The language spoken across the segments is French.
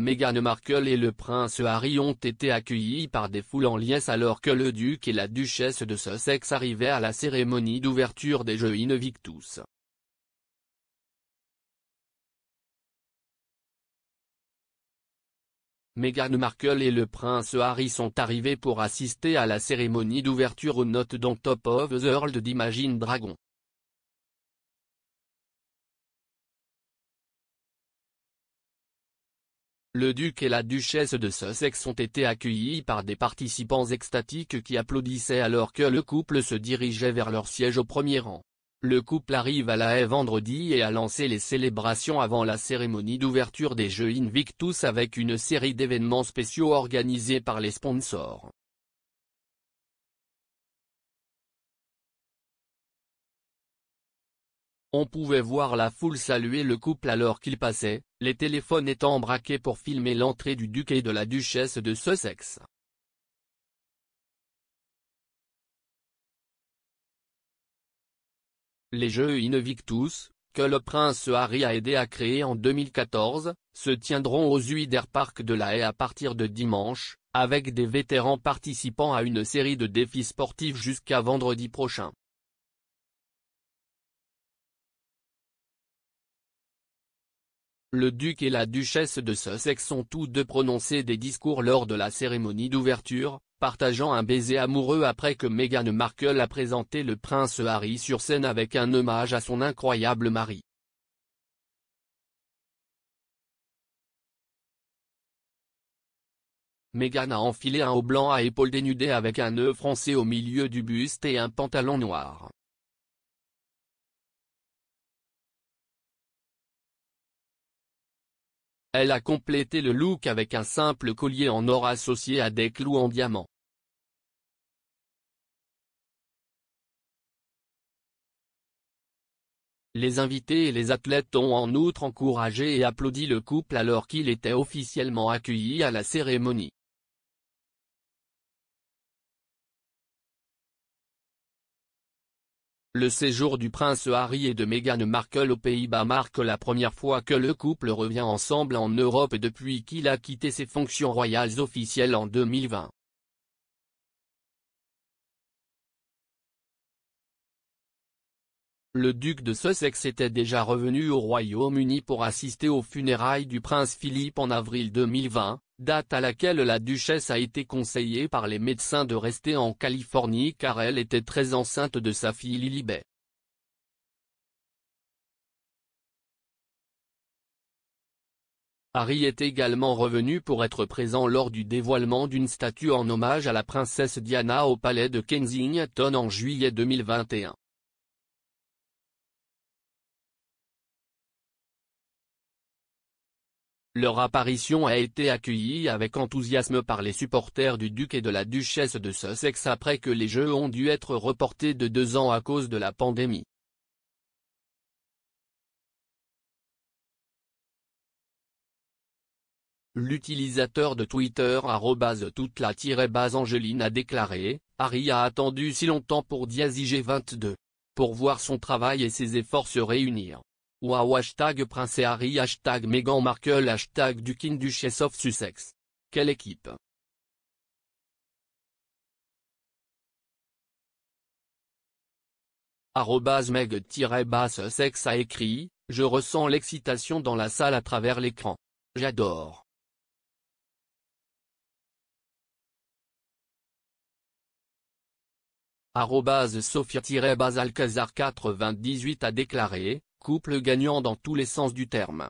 Meghan Markle et le prince Harry ont été accueillis par des foules en liesse alors que le duc et la duchesse de Sussex arrivaient à la cérémonie d'ouverture des Jeux Invictus. Meghan Markle et le prince Harry sont arrivés pour assister à la cérémonie d'ouverture aux notes dans Top of the World d'Imagine Dragon. Le duc et la duchesse de Sussex ont été accueillis par des participants extatiques qui applaudissaient alors que le couple se dirigeait vers leur siège au premier rang. Le couple arrive à la haie vendredi et a lancé les célébrations avant la cérémonie d'ouverture des Jeux Invictus avec une série d'événements spéciaux organisés par les sponsors. On pouvait voir la foule saluer le couple alors qu'il passait, les téléphones étant braqués pour filmer l'entrée du duc et de la duchesse de Sussex. Les Jeux Invictus, que le prince Harry a aidé à créer en 2014, se tiendront aux Uider Park de la Haye à partir de dimanche, avec des vétérans participant à une série de défis sportifs jusqu'à vendredi prochain. Le duc et la duchesse de Sussex sont tous deux prononcés des discours lors de la cérémonie d'ouverture, partageant un baiser amoureux après que Meghan Markle a présenté le prince Harry sur scène avec un hommage à son incroyable mari. Meghan a enfilé un haut blanc à épaules dénudées avec un nœud français au milieu du buste et un pantalon noir. Elle a complété le look avec un simple collier en or associé à des clous en diamant. Les invités et les athlètes ont en outre encouragé et applaudi le couple alors qu'il était officiellement accueilli à la cérémonie. Le séjour du prince Harry et de Meghan Markle aux Pays-Bas marque la première fois que le couple revient ensemble en Europe depuis qu'il a quitté ses fonctions royales officielles en 2020. Le duc de Sussex était déjà revenu au Royaume-Uni pour assister aux funérailles du prince Philippe en avril 2020, date à laquelle la duchesse a été conseillée par les médecins de rester en Californie car elle était très enceinte de sa fille Lilibet. Harry est également revenu pour être présent lors du dévoilement d'une statue en hommage à la princesse Diana au palais de Kensington en juillet 2021. Leur apparition a été accueillie avec enthousiasme par les supporters du duc et de la duchesse de Sussex après que les Jeux ont dû être reportés de deux ans à cause de la pandémie. L'utilisateur de Twitter toute la Angeline a déclaré, Harry a attendu si longtemps pour Diazig 22. Pour voir son travail et ses efforts se réunir. Wow hashtag Prince Harry hashtag Meghan Markle hashtag Dukin Duchess of Sussex. Quelle équipe meg-sussex a écrit, je ressens l'excitation dans la salle à travers l'écran. J'adore. Sophia-Bazalcazar 98 a déclaré, Couple gagnant dans tous les sens du terme.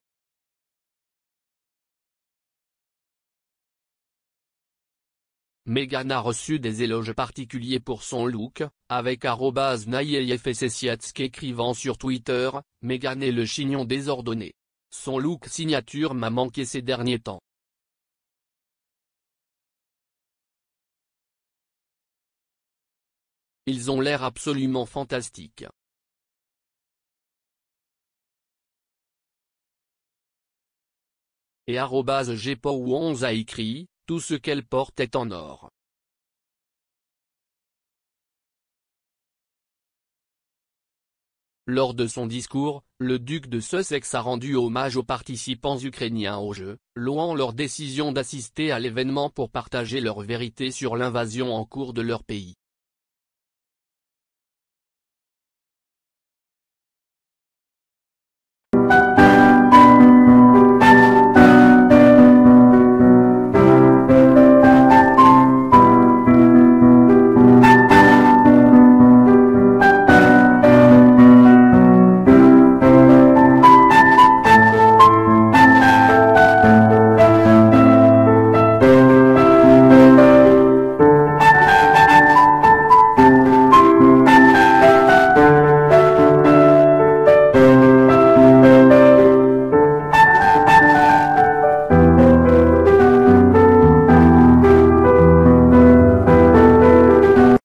Meghan a reçu des éloges particuliers pour son look, avec @naïefsessiatsk écrivant sur Twitter, Meghan est le chignon désordonné. Son look signature m'a manqué ces derniers temps. Ils ont l'air absolument fantastiques. Et gpo11 a écrit, tout ce qu'elle porte est en or. Lors de son discours, le duc de Sussex a rendu hommage aux participants ukrainiens au jeu, louant leur décision d'assister à l'événement pour partager leur vérité sur l'invasion en cours de leur pays.